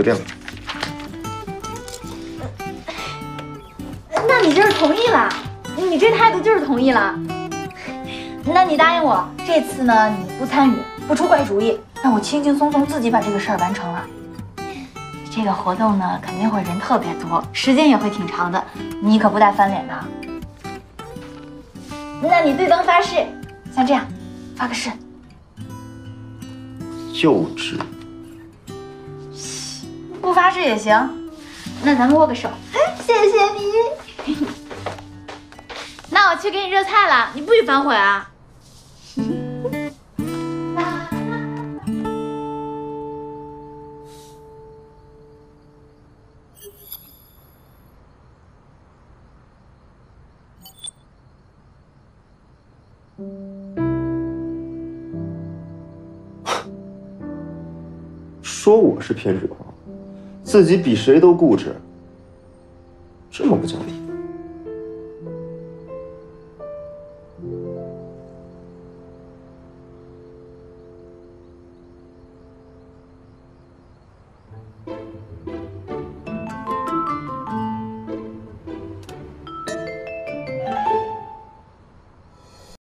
就这样。那你就是同意了，你这态度就是同意了。那你答应我，这次呢你不参与，不出怪主意，让我轻轻松松自己把这个事儿完成了。这个活动呢肯定会人特别多，时间也会挺长的，你可不带翻脸的。那你对灯发誓，像这样，发个誓。幼稚。不发誓也行，那咱们握个手。谢谢你。那我去给你热菜了，你不许反悔啊。说我是偏执狂，自己比谁都固执这么不讲理。